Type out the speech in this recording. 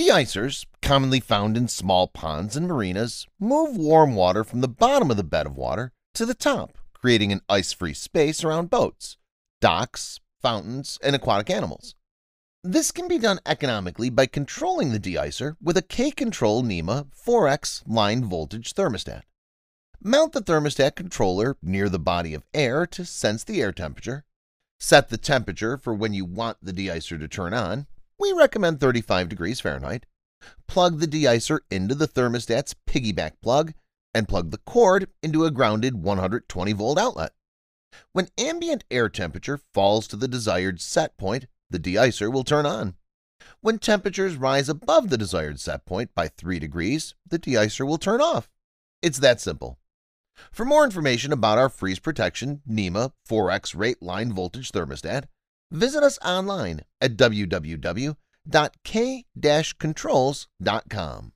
De-icers, commonly found in small ponds and marinas, move warm water from the bottom of the bed of water to the top, creating an ice-free space around boats, docks, fountains, and aquatic animals. This can be done economically by controlling the de-icer with a K-Kontrol NEMA 4X line voltage thermostat. Mount the thermostat controller near the body of air to sense the air temperature. Set the temperature for when you want the de-icer to turn on. We recommend 35 degrees Fahrenheit. Plug the de-icer into the thermostat's piggyback plug and plug the cord into a grounded 120 volt outlet. When ambient air temperature falls to the desired set point, the de-icer will turn on. When temperatures rise above the desired set point by 3 degrees, the de-icer will turn off. It's that simple. For more information about our freeze protection NEMA 4X rate line voltage thermostat, visit us online at www.k-kontrols.com.